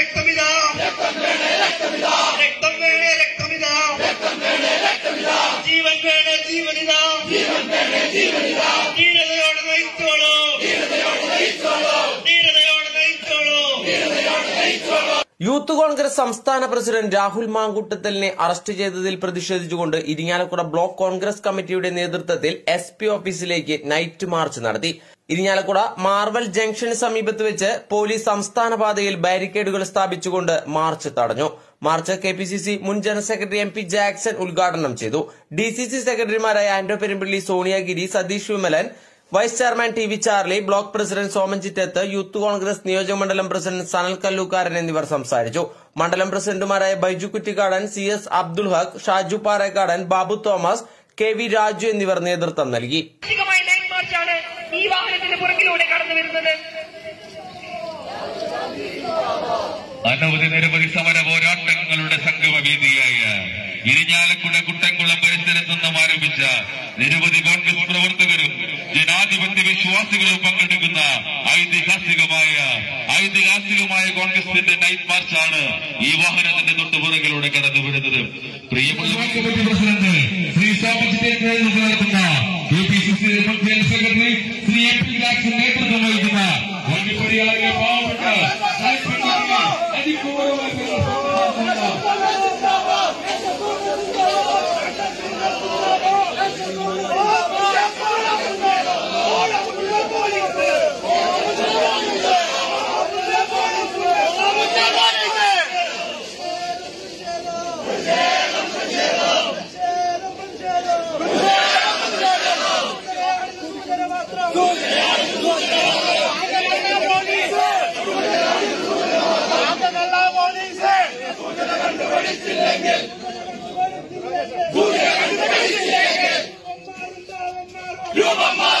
രക്തമിതാ. രക്തം വേണേ രക്തമിതാ. രക്തം വേണേ രക്തമിതാ രക്തം വേണേ രക്തമിതാ ജീവൻ വേണേ ജീവനിതാ. ജീവൻ വേണേ ജീവനിതാ ധീരതയോടെ നയിച്ചോളൂ ധീരതയോടെ നയിച്ചോളൂ. ധീരതയോടെ നയിച്ചോളൂ. ധീരതയോടെ നയിച്ചോളൂ. യൂത്ത് കോൺഗ്രസ് സംസ്ഥാന പ്രസിഡന്റ് രാഹുൽ മാങ്കൂട്ടത്തലിനെ അറസ്റ്റ് ചെയ്തതിൽ പ്രതിഷേധിച്ചുകൊണ്ട് ഇരിങ്ങാലക്കുട ബ്ലോക്ക് കോൺഗ്രസ് കമ്മിറ്റിയുടെ നേതൃത്വത്തിൽ എസ് പി ഓഫീസിലേക്ക് നൈറ്റ് മാർച്ച് നടത്തി. ഇരിങ്ങാലക്കുട മാർവൽ ജംഗ്ഷന് സമീപത്ത് വെച്ച് പോലീസ് സംസ്ഥാന പാതയിൽ ബാരിക്കേഡുകൾ സ്ഥാപിച്ചുകൊണ്ട് മാർച്ച് തടഞ്ഞു. March K P C C മുൻ general secretary M P Jackson ഉദ്ഘാടനം ചെയ്തു. ഡി സി സി സെക്രട്ടറിമാരായ Anto Perumpilly Soniagiri Satheesh Vimalan vice chairman T V Charly block president Soman Chittath youth Congress നിയോജക മണ്ഡലം പ്രസിഡന്റ് സനൽ കല്ലൂക്കാരൻ എന്നിവർ സംസാരിച്ചു. മണ്ഡലം പ്രസിഡന്റുമാരായ Baiju Kuttikkadan C S Abdul Haq Shaju Parekkadan Babu Thomas K V Raju എന്നിവർ നേതൃത്വം നൽകി. ഈ വാഹനത്തിന്റെ പുറകിലൂടെ കടന്നു വരുന്നത്. അനവധി നിരവധി സമര പോരാട്ടങ്ങളുടെ ഇരിഞ്ഞാലക്കുട കുട്ടൻകുളം പരിസരത്തു ആരംഭിച്ച നിരവധി കോൺഗ്രസ് പ്രവർത്തകരും ജനാധിപത്യ വിശ്വാസികളും പങ്കെടുക്കുന്ന ഐതിഹാസികമായ ഐതിഹാസികമായ കോൺഗ്രസിന്റെ നൈറ്റ് മാർച്ചാണ് ഈ വാഹനത്തിന്റെ തൊട്ടുപുറകിലൂടെ കടന്നു വരുന്നത് പ്രിയമുള്ള You're my mother.